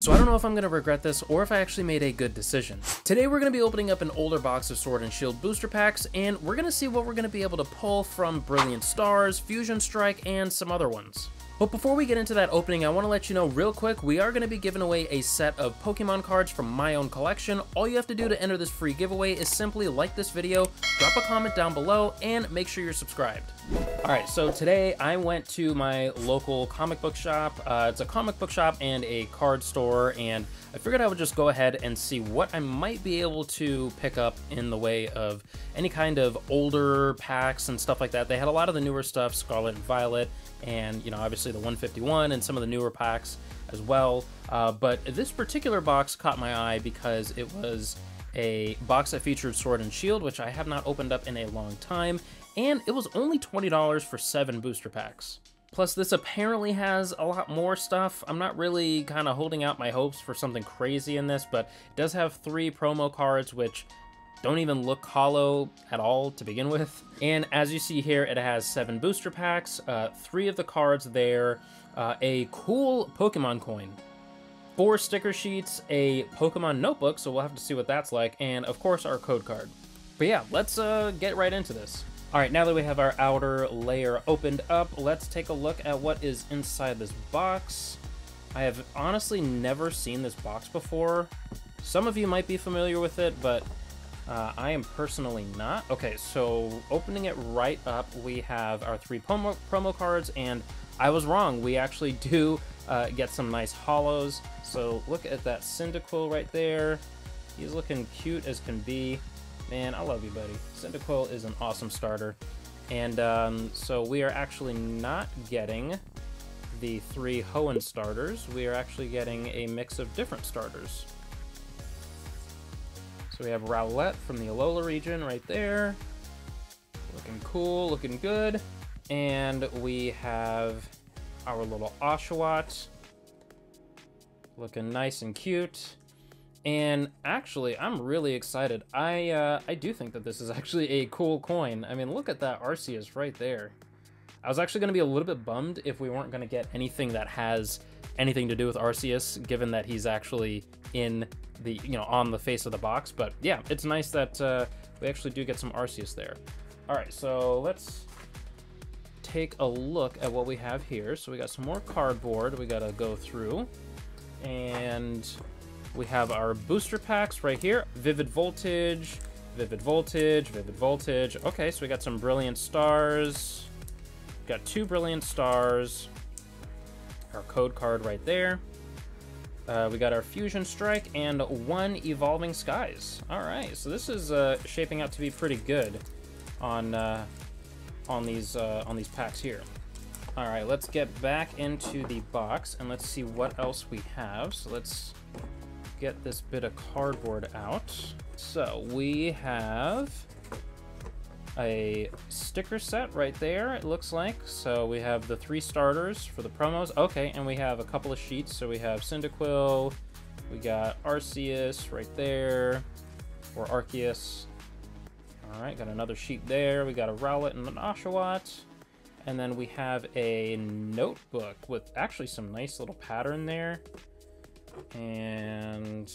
So I don't know if I'm going to regret this or if I actually made a good decision. Today we're going to be opening up an older box of Sword and Shield booster packs, and we're going to see what we're going to be able to pull from Brilliant Stars, Fusion Strike, and some other ones. But before we get into that opening, I want to let you know real quick, we are going to be giving away a set of Pokemon cards from my own collection. All you have to do to enter this free giveaway is simply like this video, drop a comment down below, and make sure you're subscribed. Alright, so today I went to my local comic book shop. Uh, it's a comic book shop and a card store, and I figured I would just go ahead and see what I might be able to pick up in the way of any kind of older packs and stuff like that. They had a lot of the newer stuff, Scarlet and Violet, and you know obviously the 151 and some of the newer packs as well. Uh, but this particular box caught my eye because it was a box that featured Sword and Shield, which I have not opened up in a long time, and it was only $20 for seven booster packs. Plus, this apparently has a lot more stuff. I'm not really kind of holding out my hopes for something crazy in this, but it does have three promo cards, which don't even look hollow at all to begin with. And as you see here, it has seven booster packs, uh, three of the cards there, uh, a cool Pokemon coin, four sticker sheets, a Pokemon notebook, so we'll have to see what that's like, and of course our code card. But yeah, let's uh, get right into this. All right, now that we have our outer layer opened up, let's take a look at what is inside this box. I have honestly never seen this box before. Some of you might be familiar with it, but uh, I am personally not. Okay, so opening it right up, we have our three promo, promo cards, and I was wrong. We actually do uh, get some nice hollows. So look at that Cyndaquil right there. He's looking cute as can be. Man, I love you, buddy. Cyndaquil is an awesome starter. And um, so we are actually not getting the three Hoenn starters. We are actually getting a mix of different starters. So we have Rowlet from the Alola region right there. Looking cool, looking good. And we have our little Oshawott. Looking nice and cute. And actually, I'm really excited. I uh, I do think that this is actually a cool coin. I mean, look at that Arceus right there. I was actually going to be a little bit bummed if we weren't going to get anything that has anything to do with Arceus, given that he's actually in the you know on the face of the box. But yeah, it's nice that uh, we actually do get some Arceus there. All right, so let's take a look at what we have here. So we got some more cardboard we got to go through, and we have our booster packs right here. Vivid Voltage, Vivid Voltage, Vivid Voltage. Okay, so we got some Brilliant Stars. Got two Brilliant Stars. Our code card right there. Uh, we got our Fusion Strike and one Evolving Skies. All right, so this is uh, shaping out to be pretty good on uh, on these uh, on these packs here. All right, let's get back into the box and let's see what else we have. So let's get this bit of cardboard out. So we have a sticker set right there, it looks like. So we have the three starters for the promos. Okay, and we have a couple of sheets. So we have Cyndaquil, we got Arceus right there, or Arceus. All right, got another sheet there. We got a Rowlet and an Oshawott. And then we have a notebook with actually some nice little pattern there. And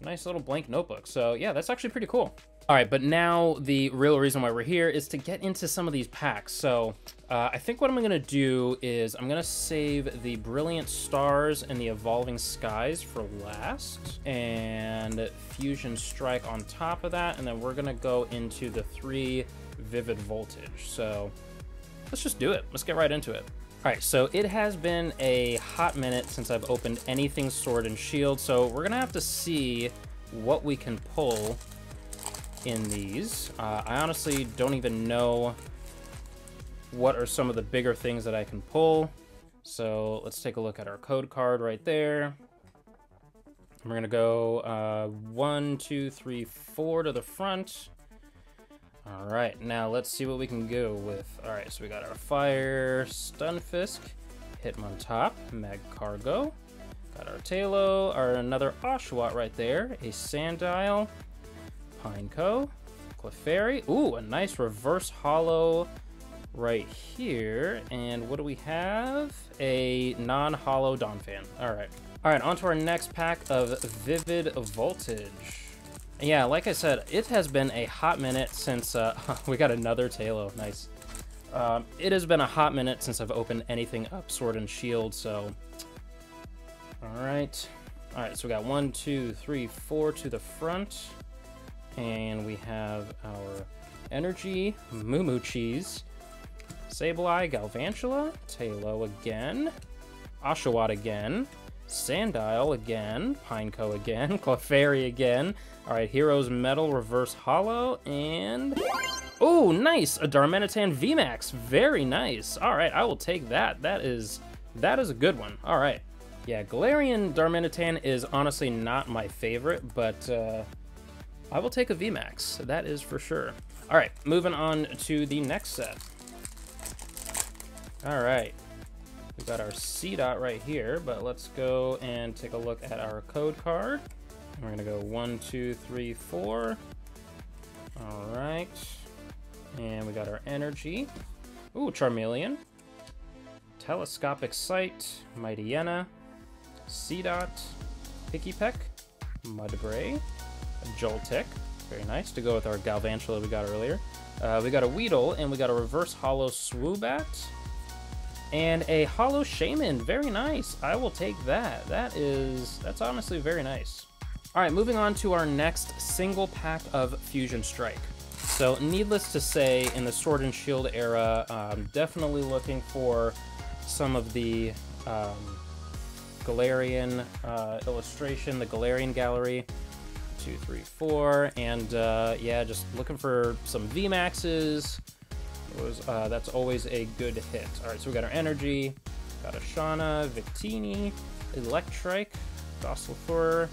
nice little blank notebook. So yeah, that's actually pretty cool. All right, but now the real reason why we're here is to get into some of these packs. So uh, I think what I'm gonna do is I'm gonna save the Brilliant Stars and the Evolving Skies for last, and Fusion Strike on top of that, and then we're gonna go into the three Vivid Voltage. So let's just do it. Let's get right into it. All right, so it has been a hot minute since I've opened anything Sword and Shield, so we're gonna have to see what we can pull in these. Uh, I honestly don't even know what are some of the bigger things that I can pull. So let's take a look at our code card right there. We're gonna go uh, one, two, three, four to the front. All right, now let's see what we can go with. All right, so we got our Fire, Stunfisk, Hitmontop, Magcargo, got our Taillow, our another Oshawott right there, a Sandile, Pineco, Clefairy. Ooh, a nice reverse hollow right here. And what do we have? A non-hollow Donphan. All right. All right, on to our next pack of Vivid Voltage. Yeah, like I said, it has been a hot minute since uh, we got another Taillow. Nice. Um, it has been a hot minute since I've opened anything up Sword and Shield, so... Alright. Alright, so we got one, two, three, four to the front. And we have our Energy, Moo Moo Cheese, Sableye, Galvantula, Taillow again, Oshawott again, Sandile again, Pineco again, Clefairy again. Alright, Hero's Medal Reverse Hollow, and... Oh, nice! A Darmanitan VMAX. Very nice. Alright, I will take that. That is... That is a good one. Alright. Yeah, Galarian Darmanitan is honestly not my favorite, but uh, I will take a VMAX. That is for sure. Alright, moving on to the next set. Alright, we got our Seedot right here, but let's go and take a look at our code card. We're gonna go one, two, three, four. All right. And we got our energy. Ooh, Charmeleon. Telescopic Sight, Mightyena, Seedot, Pikipek, Mudbray, Joltik. Very nice to go with our Galvantula we got earlier. Uh, we got a Weedle, and we got a Reverse Hollow Swoobat, and a Hollow Shaymin, Very nice. I will take that. That is, that's honestly very nice. All right, moving on to our next single pack of Fusion Strike. So needless to say, in the Sword and Shield era, I'm definitely looking for some of the um, Galarian uh, illustration, the Galarian Gallery. Two, three, four, and uh, yeah, just looking for some VMAXs, was, uh, that's always a good hit. All right, so we got our energy, got a Shauna, Victini, Electrike, Gossifleur,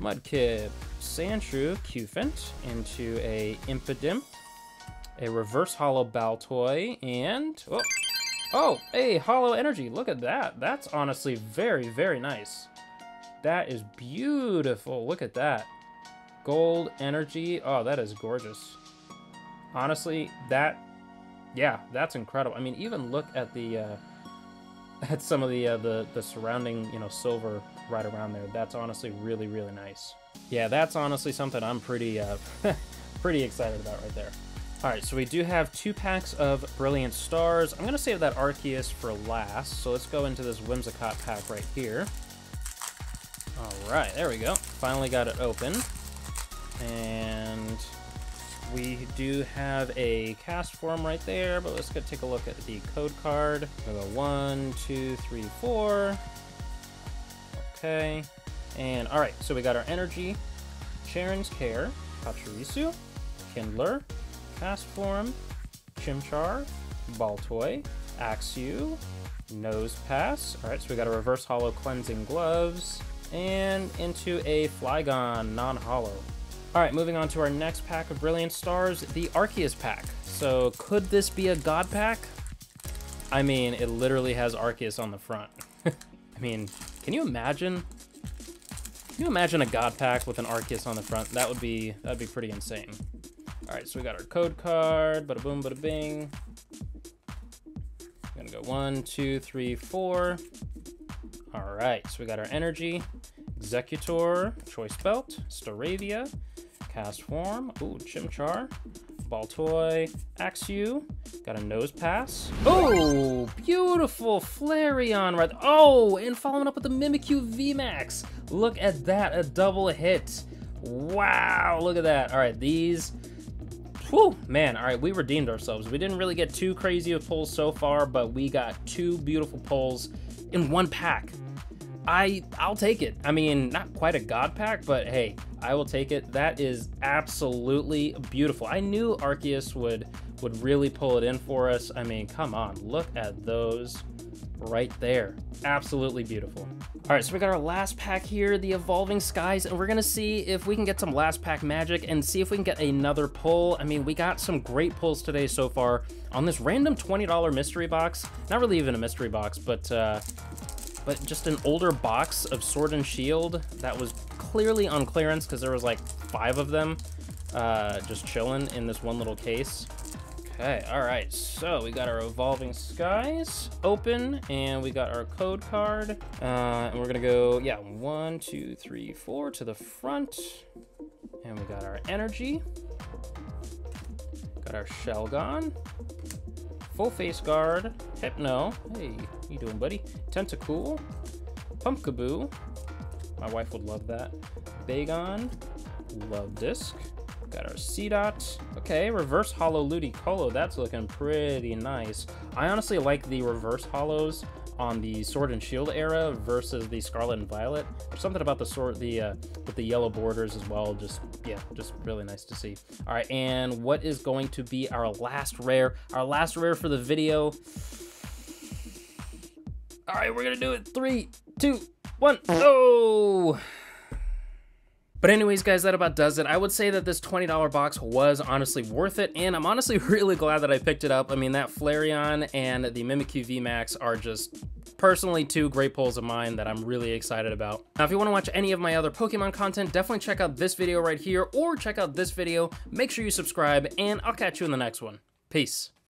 Mudkip, Sandshrew, Cufant, into a Impidimp, a Reverse Hollow Baltoy, and... Oh, oh, hey, Hollow Energy, look at that. That's honestly very, very nice. That is beautiful, look at that. Gold Energy, oh, that is gorgeous. Honestly, that yeah, that's incredible. I mean, even look at the uh, at some of the uh, the the surrounding you know silver right around there. That's honestly really really nice. Yeah, that's honestly something I'm pretty uh, pretty excited about right there. All right, so we do have two packs of Brilliant Stars. I'm gonna save that Arceus for last, so let's go into this Whimsicott pack right here. All right, there we go. Finally got it open, and we do have a Castform right there, but let's go take a look at the code card. We go one, two, three, four. Okay. And all right, so we got our energy, Cheren's Care, Pachirisu, Kindler, Castform, Chimchar, Baltoy, Axew, Nose Pass. All right, so we got a Reverse Hollow Cleansing Gloves, and into a Flygon non-hollow. Alright, moving on to our next pack of Brilliant Stars, the Arceus pack. So, could this be a God pack? I mean, it literally has Arceus on the front. I mean, can you imagine? Can you imagine a God pack with an Arceus on the front? That would be, that'd be pretty insane. Alright, so we got our code card, bada boom, bada bing. I'm Gonna go one, two, three, four. Alright, so we got our energy, Executor, Choice Belt, Staravia, Castform, ooh, Chimchar, Baltoy, Axew, got a Nose Pass. Oh, beautiful Flareon right Oh, and following up with the Mimikyu VMAX. Look at that, a double hit. Wow, look at that. All right, these, whew, man, all right, we redeemed ourselves. We didn't really get too crazy of pulls so far, but we got two beautiful pulls in one pack. I I'll take it. I mean, not quite a god pack, but hey, I will take it. That is absolutely beautiful. I knew Arceus would would really pull it in for us. I mean, come on, look at those right there. Absolutely beautiful. All right, so we got our last pack here, the Evolving Skies, and we're gonna see if we can get some last pack magic and see if we can get another pull. I mean, we got some great pulls today so far on this random $20 mystery box. Not really even a mystery box, but uh, but just an older box of Sword and Shield that was clearly on clearance because there was like five of them uh, just chilling in this one little case. Okay, all right, so we got our Evolving Skies open, and we got our code card, uh, and we're gonna go, yeah, one, two, three, four to the front, and we got our Energy, got our Shelgon, Full Face Guard, Hypno, hey, you doing, buddy? Tentacool, Pumpkaboo, my wife would love that, Bagon, Luvdisc. Got our Seedot. Okay, reverse hollow Ludicolo. That's looking pretty nice. I honestly like the reverse hollows on the Sword and Shield era versus the Scarlet and Violet. There's something about the sword, the uh, with the yellow borders as well. Just yeah, just really nice to see. All right, and what is going to be our last rare? Our last rare for the video. All right, we're gonna do it. Three, two, one. Oh. But anyways, guys, that about does it. I would say that this $20 box was honestly worth it, and I'm honestly really glad that I picked it up. I mean, that Flareon and the Mimikyu VMAX are just personally two great pulls of mine that I'm really excited about. Now, if you want to watch any of my other Pokemon content, definitely check out this video right here, or check out this video. Make sure you subscribe, and I'll catch you in the next one. Peace.